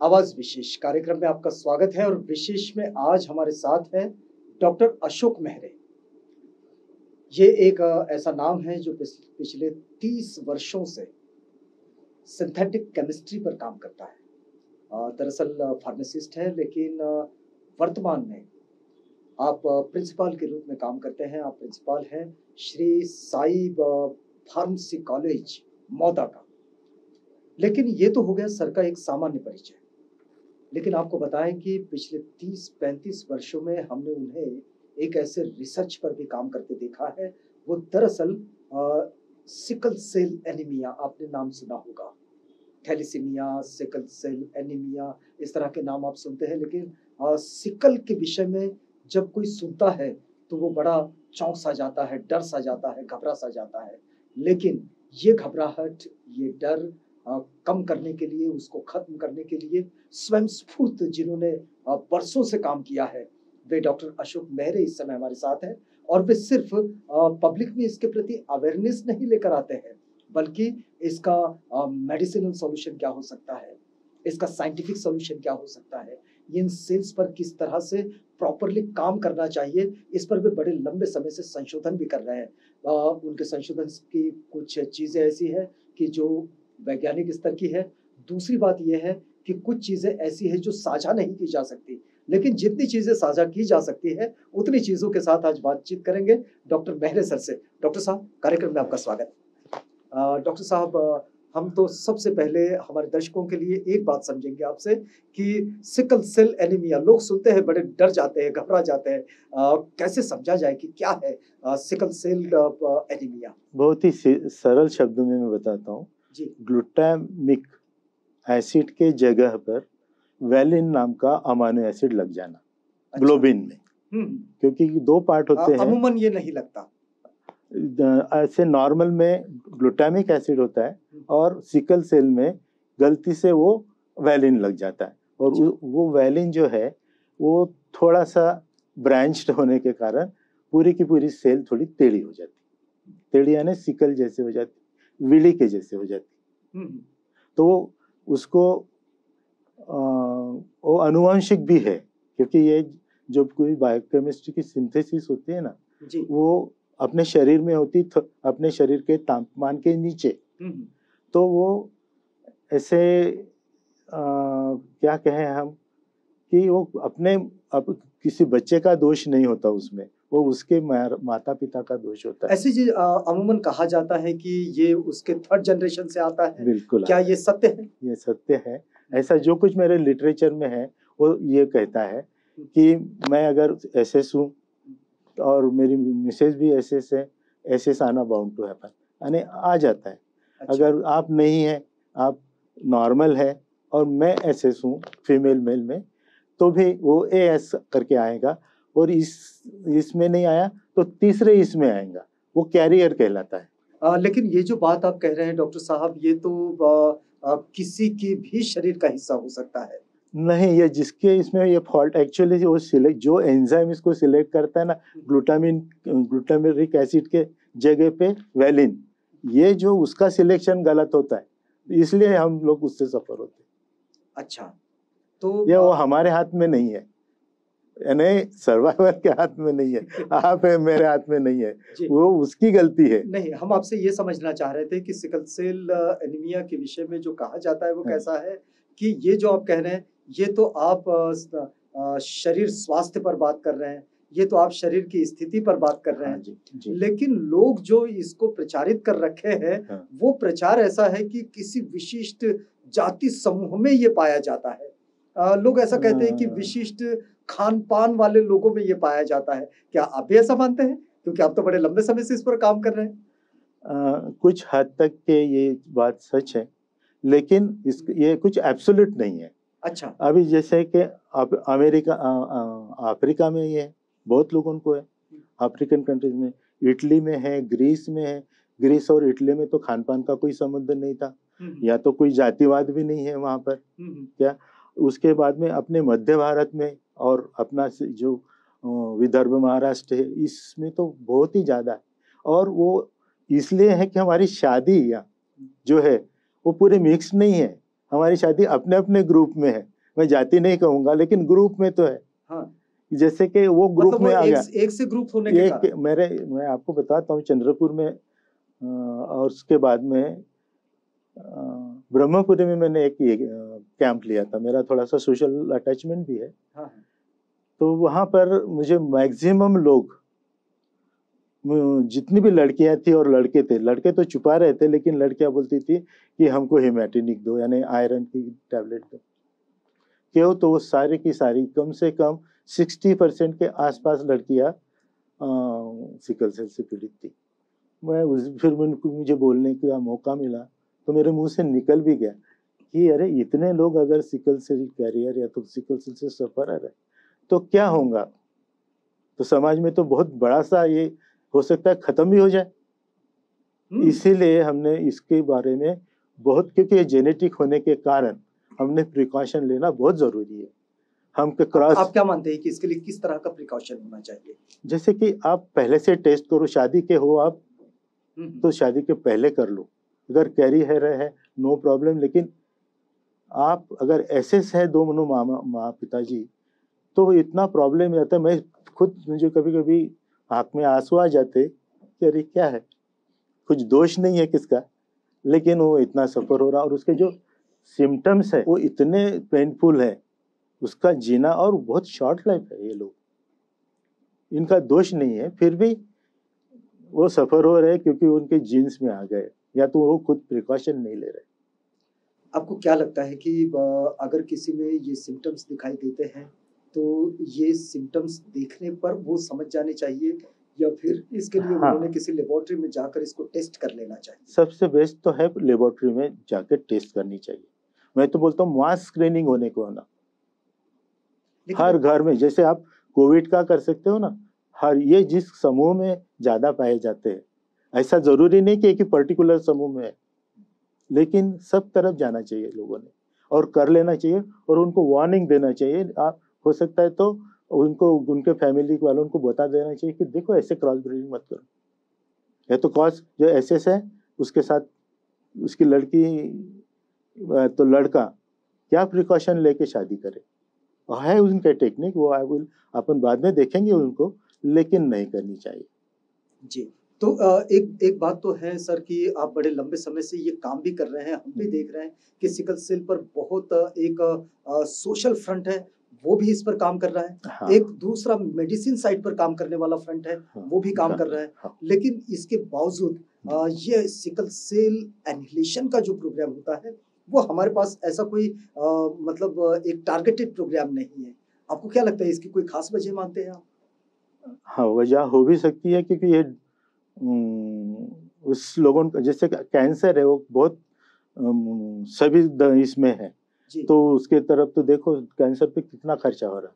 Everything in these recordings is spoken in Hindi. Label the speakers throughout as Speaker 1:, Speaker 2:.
Speaker 1: आवाज़ विशेष कार्यक्रम में आपका स्वागत है और विशेष में आज हमारे साथ है डॉक्टर अशोक मेहरे। ये एक ऐसा नाम है जो पिछले तीस वर्षों से सिंथेटिक केमिस्ट्री पर काम करता है। दरअसल फार्मासिस्ट है, लेकिन वर्तमान में आप प्रिंसिपल के रूप में काम करते हैं। आप प्रिंसिपल हैं श्री साई फार्मेसी कॉलेज मौदा का। लेकिन ये तो हो गया सर का एक सामान्य परिचय। लेकिन आपको बताएँ कि पिछले 30-35 वर्षों में हमने उन्हें एक ऐसे रिसर्च पर भी काम करते देखा है। वो दरअसल सिकल सेल एनीमिया आपने नाम सुना होगा। थैलीसीमिया सिकल सेल एनीमिया इस तरह के नाम आप सुनते हैं लेकिन आ, सिकल के विषय में जब कोई सुनता है तो वो बड़ा चौंक सा जाता है डर सा जाता है घबरा सा जाता है। लेकिन ये घबराहट ये डर कम करने के लिए, उसको खत्म करने के लिए स्वयं स्फूर्त जिन्होंने वर्षों से काम किया है, वे डॉक्टर अशोक मेहरे इस समय हमारे साथ हैं और वे सिर्फ़ पब्लिक में इसके प्रति अवेयरनेस नहीं लेकर आते हैं, बल्कि इसका मेडिसिनल सॉल्यूशन क्या हो सकता है, इसका साइंटिफिक सॉल्यूशन क्या हो सकता है इन सेल्स पर किस तरह से प्रॉपरली काम करना चाहिए, इस पर भी बड़े लंबे समय से संशोधन भी कर रहे हैं। उनके संशोधन की कुछ चीज़ें ऐसी है कि जो वैज्ञानिक स्तर की है। दूसरी बात यह है कि कुछ चीज़ें ऐसी है जो साझा नहीं की जा सकती। लेकिन जितनी चीज़ें साझा की जा सकती है उतनी चीज़ों के साथ आज बातचीत करेंगे डॉक्टर मेहरे सर से। डॉक्टर साहब कार्यक्रम में आपका स्वागत। डॉक्टर साहब हम तो सबसे पहले हमारे दर्शकों के लिए एक बात समझेंगे आपसे कि सिकल सेल एनीमिया लोग सुनते हैं बड़े डर जाते हैं घबरा जाते हैं। कैसे समझा जाए कि क्या है आ, सिकल सेल एनीमिया?
Speaker 2: बहुत ही सरल शब्दों में मैं बताता हूँ। ग्लूटामिक एसिड के जगह पर वेलिन नाम का अमानो एसिड लग जाना अच्छा। ग्लोबिन में हम्म। क्योंकि दो पार्ट होते हैं
Speaker 1: अमूमन ये नहीं लगता
Speaker 2: ऐसे नॉर्मल में ग्लूटामिक एसिड होता है हम्म। और सिकल सेल में गलती से वो वैलिन लग जाता है और अच्छा। वो वैलिन जो है वो थोड़ा सा ब्रांच्ड होने के कारण पूरी की पूरी सेल थोड़ी टेढ़ी हो जाती है टेढ़ी यानी सिकल जैसे हो जाती विली के जैसे हो जाती हम्म। तो उसको आ, वो अनुवांशिक भी है क्योंकि ये जब कोई बायोकेमिस्ट्री की सिंथेसिस होती है ना वो अपने शरीर में होती अपने शरीर के तापमान के नीचे हम्म। तो वो ऐसे आ, क्या कहें हम कि वो अपने अब किसी बच्चे का दोष नहीं होता उसमें वो उसके माता पिता का दोष होता है।
Speaker 1: ऐसी चीज़ अमूमन कहा जाता है कि ये उसके थर्ड जनरेशन से आता है। बिल्कुल। क्या ये सत्य है?
Speaker 2: ये सत्य है। ऐसा जो कुछ मेरे लिटरेचर में है वो ये कहता है कि मैं अगर एस एस हूँ और मेरी मिसेज भी एस एस है एस एस आना बाउंड टू हैपन यानी आ जाता है। अच्छा। अगर आप नहीं है आप नॉर्मल है और मैं एस एस हूँ फीमेल मेल में तो भी वो ए एस करके आएगा। और इस इसमें नहीं आया तो तीसरे इसमें आएगा। वो कैरियर कहलाता है।
Speaker 1: आ, लेकिन ये जो बात आप कह रहे हैं डॉक्टर साहब ये तो आ, आ, किसी के भी शरीर का हिस्सा हो सकता है।
Speaker 2: नहीं ये जिसके इसमें ये फॉल्ट एक्चुअली वो सिलेक्ट जो एंजाइम इसको सिलेक्ट करता है ना ग्लूटामिन ग्लूटामिक एसिड के जगह पे वेलिन ये जो उसका सिलेक्शन गलत होता है। इसलिए हम लोग उससे सफ़र होते
Speaker 1: अच्छा
Speaker 2: तो ये वो हमारे हाथ में नहीं है। नहीं सर्वाइवर के हाथ में नहीं है आप है मेरे हाथ में नहीं है वो उसकी गलती है
Speaker 1: नहीं हम आपसे ये समझना चाह रहे थे कि सिकल सेल एनीमिया के विषय में जो कहा जाता है वो हाँ। कैसा है कि ये जो आप कह रहे हैं ये तो आप शरीर स्वास्थ्य पर बात कर रहे हैं ये तो आप शरीर की स्थिति पर बात कर रहे हैं हाँ जी, जी। लेकिन लोग जो इसको प्रचारित कर रखे हैं हाँ। वो प्रचार ऐसा है कि किसी विशिष्ट जाति समूह में ये पाया जाता है आ, लोग ऐसा कहते हैं कि हाँ। विशिष्ट खान पान वाले लोगों में ये पाया जाता है। क्या आप भी ऐसा मानते हैं? क्योंकि आप तो बड़े लंबे समय से इस पर काम कर रहे हैं।
Speaker 2: आ, कुछ हद तक के ये बात सच है लेकिन इस ये कुछ एब्सोल्यूट नहीं है।
Speaker 1: अच्छा।
Speaker 2: अभी जैसे कि अमेरिका अफ्रीका में ये बहुत लोगों को है। अफ्रीकन कंट्रीज़ में इटली में है ग्रीस में है। ग्रीस और इटली में तो खान पान का कोई संबंध नहीं था। हम्म। या तो कोई जातिवाद भी नहीं है वहाँ पर। हम्म। क्या? उसके बाद में अपने मध्य भारत में और अपना जो विदर्भ महाराष्ट्र है इसमें तो बहुत ही ज़्यादा है। और वो इसलिए है कि हमारी शादी या जो है वो पूरे मिक्स नहीं है हमारी शादी अपने अपने ग्रुप में है। मैं जाति नहीं कहूँगा लेकिन ग्रुप में तो है।
Speaker 1: हाँ।
Speaker 2: जैसे कि वो ग्रुप
Speaker 1: मतलब
Speaker 2: में आ गया।
Speaker 1: एक से ग्रुप होने के
Speaker 2: एक मेरे मैं आपको बताता हूँ चंद्रपुर में और उसके बाद में ब्रह्मपुरी में मैंने एक कैंप लिया था। मेरा थोड़ा सा सोशल अटैचमेंट भी है।
Speaker 1: हाँ हाँ।
Speaker 2: तो वहाँ पर मुझे मैक्सिमम लोग जितनी भी लड़कियाँ थी और लड़के थे, लड़के तो छुपा रहे थे, लेकिन लड़कियाँ बोलती थी कि हमको हिमैटिनिक दो, यानी आयरन की टैबलेट दो। क्यों? तो वो सारी की सारी कम से कम सिक्सटी परसेंट के आसपास लड़कियाँ सिकल सेल से पीड़ित थी। मैं उस, फिर उनको मुझे बोलने का मौका मिला तो मेरे मुँह से निकल भी गया कि अरे, इतने लोग अगर सिकल सेल कैरियर या तो सिकल सेल से सफ़र है। तो क्या होगा? तो समाज में तो बहुत बड़ा सा ये हो सकता है खत्म भी हो जाए।
Speaker 1: हम्म,
Speaker 2: इसीलिए हमने इसके बारे में बहुत क्योंकि ये जेनेटिक होने के कारण हमने प्रिकॉशन लेना बहुत ज़रूरी है। हम के क्रॉस
Speaker 1: आप क्या मानते हैं कि इसके लिए किस तरह का प्रिकॉशन होना चाहिए?
Speaker 2: जैसे कि आप पहले से टेस्ट करो शादी के हो आप
Speaker 1: हम्म,
Speaker 2: तो शादी के पहले कर लो। अगर कैरी है रहे है नो प्रॉब्लम लेकिन आप अगर एसेस है दो मनो मामा माँ पिताजी तो इतना प्रॉब्लम जाता मैं खुद मुझे कभी कभी आँख में आँसू आ जाते कि अरे क्या है? कुछ दोष नहीं है किसका? लेकिन वो इतना सफ़र हो रहा और उसके जो सिम्टम्स है, वो इतने पेनफुल है। उसका जीना और बहुत शॉर्ट लाइफ है ये लोग। इनका दोष नहीं है, फिर भी वो सफ़र हो रहे क्योंकि उनके जीन्स में आ गए, या तो वो खुद प्रिकॉशन नहीं ले रहे।
Speaker 1: आपको क्या लगता है कि अगर किसी में ये सिम्टम्स दिखाई देते हैं तो ये सिम्टम्स देखने पर वो समझ जाने चाहिए या फिर इसके लिए
Speaker 2: हाँ।
Speaker 1: उन्होंने किसी लेबोरेटरी में जाकर इसको टेस्ट कर लेना चाहिए।
Speaker 2: सबसे बेस्ट तो है लेबोरेटरी में जाकर टेस्ट करनी चाहिए। मैं तो बोलता हूँ मास स्क्रीनिंग होने को होना हर घर में जैसे आप कोविड का कर सकते हो ना हर ये जिस समूह में ज़्यादा पाए जाते हैं ऐसा ज़रूरी नहीं कि एक ही पर्टिकुलर समूह में है। लेकिन सब तरफ़ जाना चाहिए लोगों ने और कर लेना चाहिए और उनको वार्निंग देना चाहिए आप हो सकता है तो उनको उनके फैमिली वालों को बता देना चाहिए कि देखो ऐसे क्रॉस ब्रीडिंग मत करो। या तो कॉज जो एस एस है उसके साथ उसकी लड़की तो लड़का क्या प्रिकॉशन लेके शादी करे? और है उनका टेक्निक वो आई विल अपन बाद में देखेंगे उनको लेकिन नहीं करनी चाहिए।
Speaker 1: जी तो एक एक बात तो है सर कि आप बड़े लंबे समय से ये काम भी कर रहे हैं हम भी
Speaker 2: हम्म।
Speaker 1: देख रहे हैं कि सिकल सेल पर बहुत एक सोशल फ्रंट है वो भी इस पर काम कर रहा है।
Speaker 2: हाँ,
Speaker 1: एक दूसरा मेडिसिन साइड पर काम करने वाला फ्रंट है
Speaker 2: हाँ,
Speaker 1: वो भी काम
Speaker 2: हाँ,
Speaker 1: कर रहा है।
Speaker 2: हाँ।
Speaker 1: लेकिन इसके बावजूद ये सिकल सेल एनिहिलेशन का जो प्रोग्राम होता है वो हमारे पास ऐसा कोई अ, मतलब एक टारगेटेड प्रोग्राम नहीं है। आपको क्या लगता है इसकी कोई खास वजह मानते हैं आप?
Speaker 2: हाँ वजह हो भी सकती है क्योंकि ये उस लोगों जैसे कैंसर है वो बहुत सभी इसमें है। तो उसके तरफ़ तो देखो, कैंसर पे कितना खर्चा हो रहा है।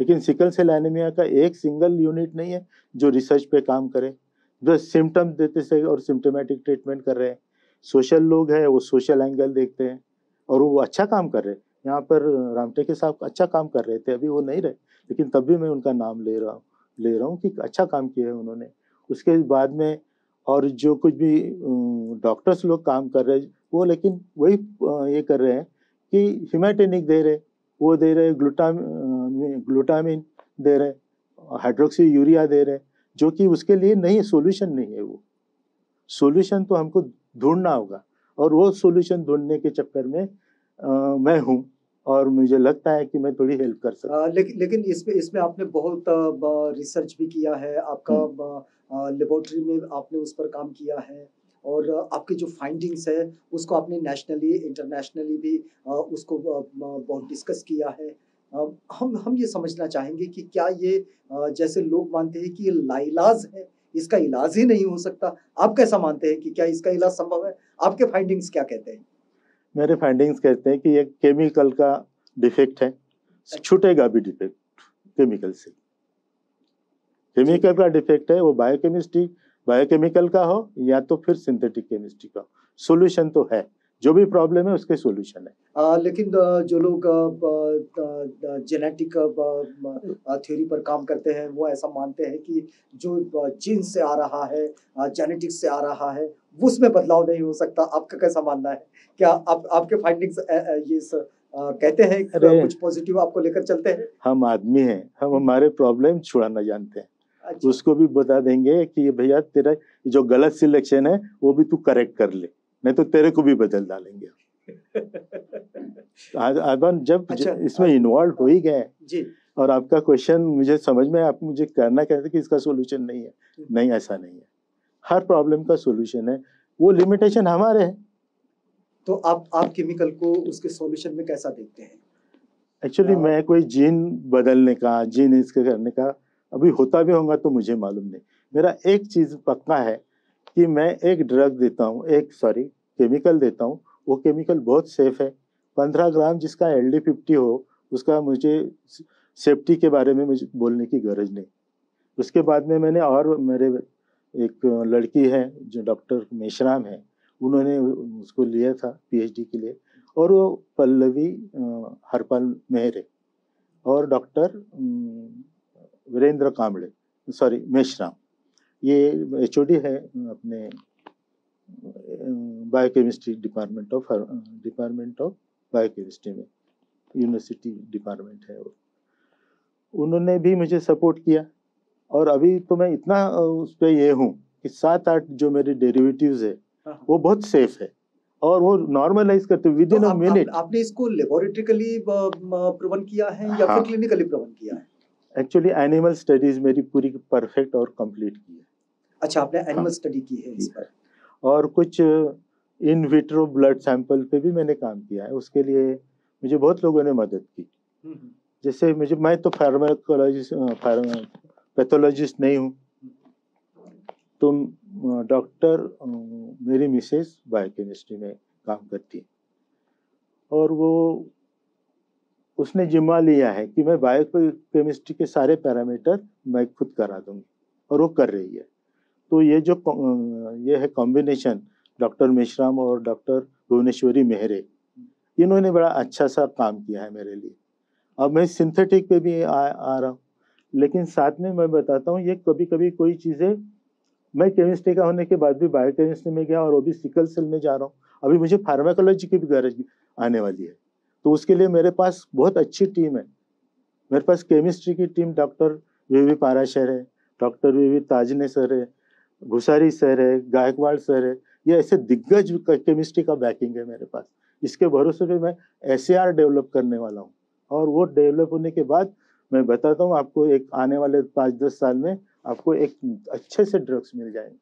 Speaker 2: लेकिन सिकल सेल एनीमिया का एक सिंगल यूनिट नहीं है जो रिसर्च पे काम करे। जो सिम्टम्स देते से और सिम्टोमेटिक ट्रीटमेंट कर रहे हैं। सोशल लोग हैं, वो सोशल एंगल देखते हैं और वो अच्छा काम कर रहे हैं। यहाँ पर रामटेके साहब अच्छा काम कर रहे थे, अभी वो नहीं रहे। लेकिन तब भी मैं उनका नाम ले रहा हूँ, ले रहा हूँ कि अच्छा काम किया है उन्होंने। उसके बाद में और जो कुछ भी डॉक्टर्स लोग काम कर रहे हैं, वो लेकिन वही ये कर रहे हैं कि हिमाटेनिक दे रहे वो दे रहे ग्लूटामिन ग्लूटामिन दे रहे हाइड्रोक्सी यूरिया दे रहे जो कि उसके लिए नहीं सोल्यूशन नहीं है वो। सोल्यूशन तो हमको ढूंढना होगा और वो सोल्यूशन ढूँढने के चक्कर में अ, मैं हूँ और मुझे लगता है कि मैं थोड़ी हेल्प कर सकता
Speaker 1: अ, लेकिन लेकिन इसमें इसमें आपने बहुत रिसर्च भी किया है आपका लेबोरेटरी में आपने उस पर काम किया है। और आपकी जो फाइंडिंग्स है उसको आपने नेशनली इंटरनेशनली भी उसको बहुत डिस्कस किया है। हम हम ये समझना चाहेंगे कि क्या ये जैसे लोग मानते हैं कि ये लाइलाज है इसका इलाज ही नहीं हो सकता। आप कैसा मानते हैं कि क्या इसका इलाज संभव है? आपके फाइंडिंग्स क्या कहते हैं?
Speaker 2: मेरे फाइंडिंग्स कहते हैं कि ये केमिकल का डिफेक्ट है। छूटेगा भी डिफेक्ट केमिकल से। केमिकल का डिफेक्ट है वो बायोकेमिस्ट्री बायोकेमिकल का हो या तो फिर सिंथेटिक केमिस्ट्री का सोल्यूशन तो है। जो भी प्रॉब्लम है उसके सॉल्यूशन है।
Speaker 1: आ, लेकिन जो लोग जेनेटिक थ्योरी पर काम करते हैं वो ऐसा मानते हैं कि जो जीन से आ रहा है जेनेटिक्स से आ रहा है उसमें बदलाव नहीं हो सकता। आपका कैसा मानना है? क्या आप आपके फाइंडिंग्स ये स, आ, कहते हैं कुछ पॉजिटिव आपको लेकर चलते हैं?
Speaker 2: हम आदमी हैं। हम हमारे प्रॉब्लम छुड़ाना जानते हैं। अच्छा। उसको भी बता देंगे कि ये भैया तेरा जो गलत सिलेक्शन है वो भी तू करेक्ट कर ले नहीं तो तेरे को भी बदल डालेंगे जब अच्छा, इसमें इन्वॉल्व हो ही गए। और आपका क्वेश्चन मुझे समझ में आप मुझे करना कहते कि इसका सोल्यूशन नहीं है। नहीं ऐसा नहीं है। हर प्रॉब्लम का सोल्यूशन है। वो लिमिटेशन हमारे है।
Speaker 1: तो आप आप केमिकल को उसके सॉल्यूशन में कैसा देखते हैं?
Speaker 2: एक्चुअली। मैं कोई जीन बदलने का जीन इसके करने का अभी होता भी होगा तो मुझे मालूम नहीं। मेरा एक चीज़ पक्का है कि मैं एक ड्रग देता हूँ, एक सॉरी केमिकल देता हूँ। वो केमिकल बहुत सेफ़ है। पंद्रह ग्राम जिसका एल डी फिफ्टी हो, उसका मुझे सेफ्टी के बारे में मुझे बोलने की गरज नहीं। उसके बाद में मैंने और मेरे एक लड़की है, जो डॉक्टर मेशराम है, उन्होंने उसको लिया था पीएचडी के लिए। और वो पल्लवी हरपाल मेहरे और डॉक्टर वीरेंद्र कामड़े सॉरी मेशराम ये एचओडी है अपने biochemistry department of department of biochemistry में यूनिवर्सिटी डिपार्टमेंट है वो उन्होंने भी मुझे सपोर्ट किया और अभी तो मैं इतना उस पर ये हूँ कि सात आठ जो मेरे डेरिवेटिव्स है हाँ। वो बहुत सेफ़ है और वो नॉर्मलाइज करते विद इन अ मिनट
Speaker 1: आपने इसको लेबोरेटरिकली प्रूवन किया है या हाँ. फिर क्लिनिकली प्रूवन किया है
Speaker 2: एक्चुअली एनिमल स्टडीज़ मेरी पूरी परफेक्ट और कंप्लीट की है।
Speaker 1: अच्छा आपने एनिमल हाँ, स्टडी की है इस पर।
Speaker 2: और कुछ इन विट्रो ब्लड सैंपल पे भी मैंने काम किया है। उसके लिए मुझे बहुत लोगों ने मदद की। हम्म, हम्म। जैसे मुझे मैं तो फार्माकोलॉजिस्ट पैथोलॉजिस्ट नहीं हूँ। तो डॉक्टर मेरी मिसेस बायोकेमिस्ट्री में काम करती है। और वो उसने जिम्मा लिया है कि मैं बायो केमिस्ट्री के सारे पैरामीटर मैं खुद करा दूँगी और वो कर रही है। तो ये जो ये है कॉम्बिनेशन डॉक्टर मिश्राम और डॉक्टर भुवनेश्वरी मेहरे इन्होंने बड़ा अच्छा सा काम किया है मेरे लिए। अब मैं सिंथेटिक पे भी आ, आ रहा हूँ लेकिन साथ में मैं बताता हूँ ये कभी कभी कोई चीज़ें मैं केमिस्ट्री का होने के बाद भी बायो केमिस्ट्री में गया और वो भी सिकल सेल में जा रहा हूँ। अभी मुझे फार्माकोलॉजी की भी गरज आने वाली है। तो उसके लिए मेरे पास बहुत अच्छी टीम है। मेरे पास केमिस्ट्री की team doctor V V Parashar है, doctor V V Tajne sir है घुसारी सर है, गायकवाड़ सर है। ये ऐसे दिग्गज केमिस्ट्री का बैकिंग है मेरे पास। इसके भरोसे पे मैं एस डेवलप करने वाला हूँ। और वो डेवलप होने के बाद मैं बताता हूँ आपको एक आने वाले पाँच दस साल में आपको एक अच्छे से ड्रग्स मिल जाएँगे।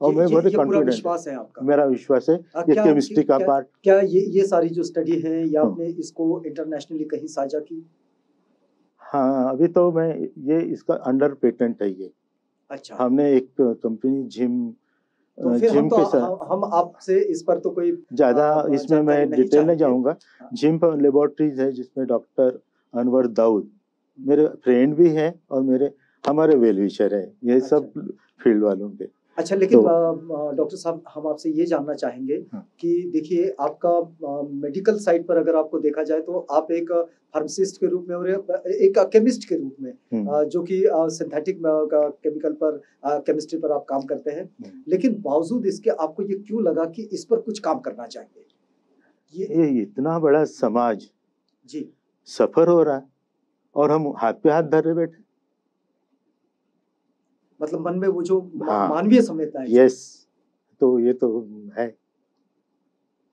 Speaker 1: और मैं बहुत कॉन्फिडेंट विश्वास है आपका।
Speaker 2: मेरा विश्वास है ये केमिस्ट्री का
Speaker 1: क्या,
Speaker 2: पार्ट
Speaker 1: क्या ये ये सारी जो स्टडी है या हाँ। आपने इसको इंटरनेशनली कहीं साझा की?
Speaker 2: हाँ अभी तो मैं ये इसका अंडर पेटेंट है ये। अच्छा। हमने एक कंपनी जिम
Speaker 1: तो फिर हम तो हम, आपसे इस पर तो कोई
Speaker 2: ज़्यादा इसमें मैं डिटेल नहीं जाऊँगा। जिम लेबोरेटरीज है जिसमें डॉक्टर अनवर दाऊद मेरे फ्रेंड भी हैं और मेरे हमारे वेल विशर है। ये अच्छा। सब फ़ील्ड वालों के।
Speaker 1: अच्छा लेकिन तो, डॉक्टर साहब हम आपसे ये जानना चाहेंगे हाँ। कि देखिए आपका मेडिकल साइड पर अगर आपको देखा जाए तो आप एक फार्मासिस्ट के रूप में और एक केमिस्ट के रूप में हम्म। जो कि सिंथेटिक केमिकल पर केमिस्ट्री पर आप काम करते हैं हम्म। लेकिन बावजूद इसके आपको ये क्यों लगा कि इस पर कुछ काम करना चाहिए
Speaker 2: ये, ये इतना बड़ा समाज जी सफ़र हो रहा है और हम हाथ पे हाथ धरे बैठे
Speaker 1: मतलब मन में वो जो हाँ, मानवीय संवेदना है।
Speaker 2: यस तो ये तो है।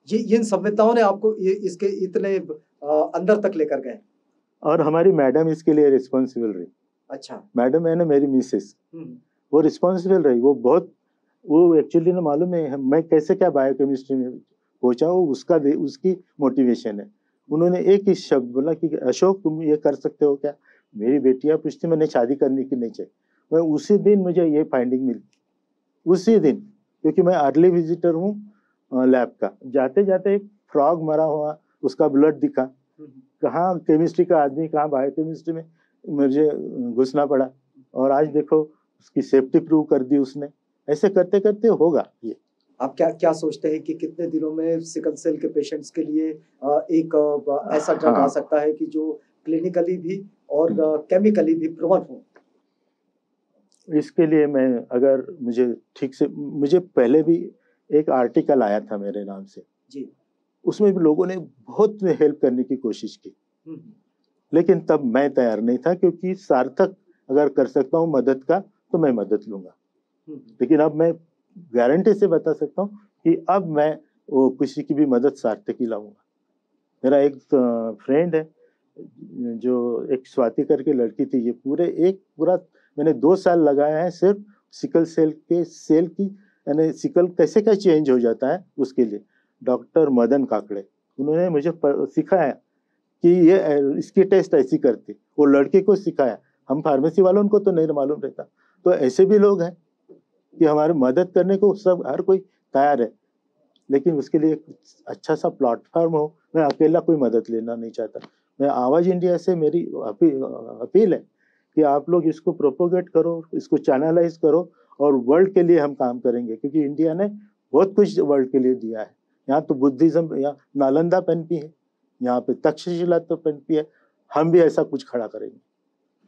Speaker 1: ये इन संवेदनाओं ने आपको ये इसके इतने अंदर तक लेकर गए।
Speaker 2: और हमारी मैडम इसके लिए रिस्पॉन्सिबल रही। अच्छा। मैडम है ना मेरी मिसेस हम्म। वो रिस्पॉन्सिबल रही। वो बहुत वो एक्चुअली ना मालूम है मैं कैसे क्या बायोकेमिस्ट्री में पहुँचा वो उसका उसकी मोटिवेशन है। उन्होंने एक ही शब्द बोला कि अशोक तुम ये कर सकते हो क्या? मेरी बेटियाँ पूछती मैंने शादी करने की नहीं चाहिए। मैं उसी दिन मुझे ये फाइंडिंग मिली। उसी दिन क्योंकि मैं अर्ली विजिटर हूँ लैब का। जाते जाते एक फ्रॉग मरा हुआ उसका ब्लड दिखा। कहाँ केमिस्ट्री का आदमी कहाँ बायो केमिस्ट्री में मुझे घुसना पड़ा। और आज देखो उसकी सेफ्टी प्रूव कर दी उसने। ऐसे करते करते होगा ये।
Speaker 1: आप क्या क्या सोचते हैं कि कितने दिनों में सिकल सेल के पेशेंट्स के लिए एक ऐसा ड्रग हाँ। आ सकता है कि जो क्लिनिकली भी और केमिकली भी प्रूवन हो?
Speaker 2: इसके लिए मैं अगर मुझे ठीक से मुझे पहले भी एक आर्टिकल आया था मेरे नाम से।
Speaker 1: जी।
Speaker 2: उसमें भी लोगों ने बहुत हेल्प करने की कोशिश की। हम्म। लेकिन तब मैं तैयार नहीं था क्योंकि सार्थक अगर कर सकता हूँ मदद का तो मैं मदद लूँगा। हम्म, लेकिन अब मैं गारंटी से बता सकता हूँ कि अब मैं वो किसी की भी मदद सार्थक ही लाऊँगा। मेरा एक फ्रेंड है जो एक स्वाति करके लड़की थी ये पूरे एक पूरा मैंने दो साल लगाया है सिर्फ़ सिकल सेल के, सेल की, यानी सिकल कैसे क्या चेंज हो जाता है उसके लिए। डॉक्टर मदन काकड़े, उन्होंने मुझे सिखाया कि ये, इसकी टेस्ट ऐसी करती वो लड़के को सिखाया। हम फार्मेसी वालों को तो नहीं मालूम रहता। तो ऐसे भी लोग हैं कि हमारे मदद करने को सब, हर कोई तैयार है। लेकिन उसके लिए एक अच्छा सा प्लेटफॉर्म हो, मैं अकेला कोई मदद लेना नहीं चाहता। मैं आवाज़ इंडिया से मेरी अपील है कि आप लोग इसको प्रोपोगेट करो, इसको चैनलाइज करो और वर्ल्ड के लिए हम काम करेंगे। क्योंकि इंडिया ने बहुत कुछ वर्ल्ड के लिए दिया है। यहाँ तो बुद्धिज्म, यहाँ नालंदा पेनपी है, यहाँ पे तक्षशिला तो पनपी है। हम भी ऐसा कुछ खड़ा करेंगे।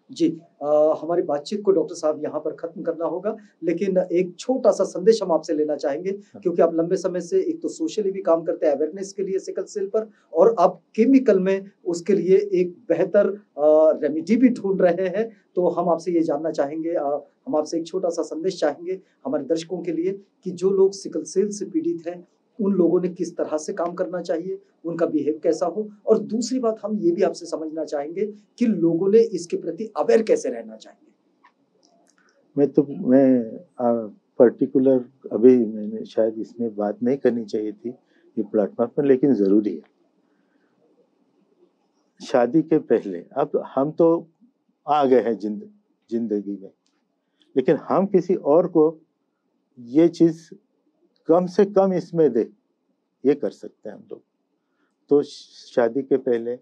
Speaker 1: जी आ, हमारी बातचीत को डॉक्टर साहब यहाँ पर खत्म करना होगा लेकिन एक छोटा सा संदेश हम आपसे लेना चाहेंगे हाँ। क्योंकि आप लंबे समय से एक तो सोशली भी काम करते हैं अवेयरनेस के लिए सिकल सेल पर और आप केमिकल में उसके लिए एक बेहतर रेमिडी भी ढूंढ रहे हैं तो हम आपसे ये जानना चाहेंगे आ, हम आपसे एक छोटा सा संदेश चाहेंगे हमारे दर्शकों के लिए कि जो लोग सिकल सेल से पीड़ित हैं उन लोगों ने किस तरह से काम करना चाहिए, उनका बिहेव कैसा हो? और दूसरी बात, हम ये भी आपसे समझना चाहेंगे कि लोगों ने इसके प्रति अवेयर कैसे रहना चाहिए।
Speaker 2: मैं तो मैं पर्टिकुलर अभी मैंने शायद इसमें बात नहीं करनी चाहिए थी, ये प्लेटफॉर्म पर, लेकिन ज़रूरी है। शादी के पहले, अब हम तो आ गए हैं जिंद, ज़िंदगी में, लेकिन हम किसी और को ये चीज़ कम से कम इसमें दे ये कर सकते हैं हम लोग। तो शादी के पहले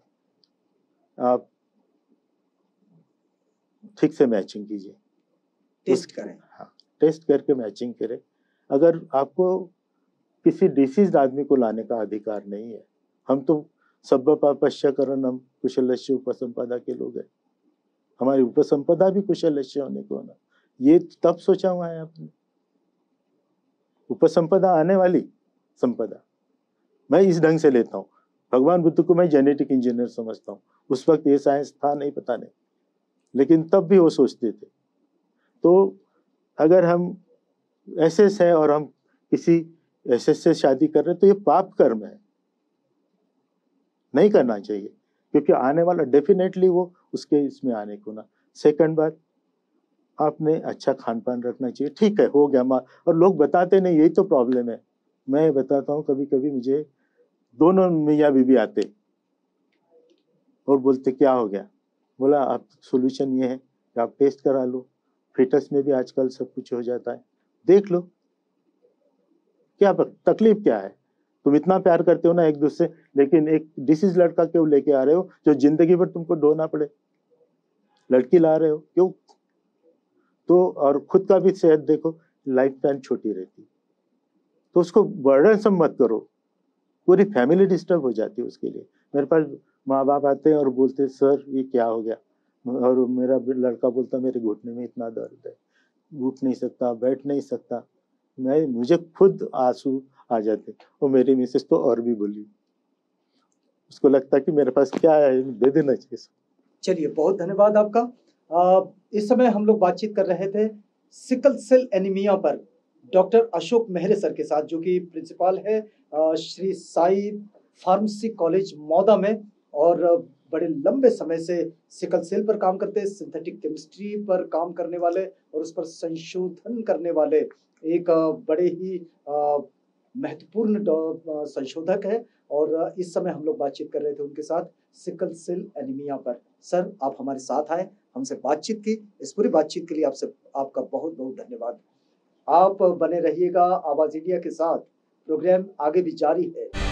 Speaker 2: आप ठीक से मैचिंग कीजिए।
Speaker 1: टेस्ट करें।
Speaker 2: हाँ टेस्ट करके मैचिंग करें। अगर आपको किसी डिसीज आदमी को लाने का अधिकार नहीं है हम तो सब पापश्यकरण हम कुशल उपसंपदा के लोग हैं। हमारी उपसंपदा भी कुशल होने को ना। ये तब सोचा हुआ है आपने। उपसंपदा आने वाली संपदा। मैं इस ढंग से लेता हूँ। भगवान बुद्ध को मैं जेनेटिक इंजीनियर समझता हूँ। उस वक्त ये साइंस था नहीं, पता नहीं। लेकिन तब भी वो सोचते थे। तो अगर हम ऐसे है और हम किसी ऐसे से शादी कर रहे तो ये पाप कर्म है। नहीं करना चाहिए। क्योंकि आने वाला डेफिनेटली वो उसके इसमें आने को ना। सेकंड बात आपने अच्छा खान पान रखना चाहिए। ठीक है, हो गया माँ, और लोग बताते नहीं, यही तो प्रॉब्लम है। मैं बताता हूँ कभी कभी मुझे दोनों मियाँ बीबी आते और बोलते, क्या हो गया? बोला, आप सोल्यूशन ये है कि आप टेस्ट करा लो। फिटस में भी आजकल सब कुछ हो जाता है। देख लो। क्या तकलीफ़ क्या है? तुम इतना प्यार करते हो ना एक दूसरे लेकिन एक डिसीज लड़का क्यों लेके आ रहे हो, जो ज़िंदगी भर तुमको ढोना पड़े? लड़की ला रहे हो, क्यों? तो और खुद का भी सेहत देखो लाइफ टाइम छोटी रहती। तो उसको बर्डन सब मत करो। पूरी फैमिली डिस्टर्ब हो जाती है उसके लिए। मेरे पास माँ बाप आते हैं और बोलते सर, ये क्या हो गया? और मेरा लड़का बोलता मेरे घुटने में इतना दर्द है। उठ नहीं सकता, बैठ नहीं सकता। मैं, मुझे खुद आँसू आ जाते और मेरी मिसेस तो और भी बोली। उसको लगता कि मेरे पास क्या है, दे देना चाहिए
Speaker 1: चलिए, बहुत धन्यवाद आपका। इस समय हम लोग बातचीत कर रहे थे सिकल सेल एनीमिया पर डॉक्टर अशोक मेहरे सर के साथ, जो कि प्रिंसिपल है श्री साई फार्मेसी कॉलेज मौदा में और बड़े लंबे समय से सिकल सेल पर काम करते सिंथेटिक केमिस्ट्री पर काम करने वाले और उस पर संशोधन करने वाले एक बड़े ही महत्वपूर्ण संशोधक है और इस समय हम लोग बातचीत कर रहे थे उनके साथ सिकल सेल एनीमिया पर। सर, आप हमारे साथ आए हमसे बातचीत की। इस पूरी बातचीत के लिए आपसे, आपका बहुत बहुत धन्यवाद। आप बने रहिएगा आवाज़ इंडिया के साथ। प्रोग्राम आगे भी जारी है।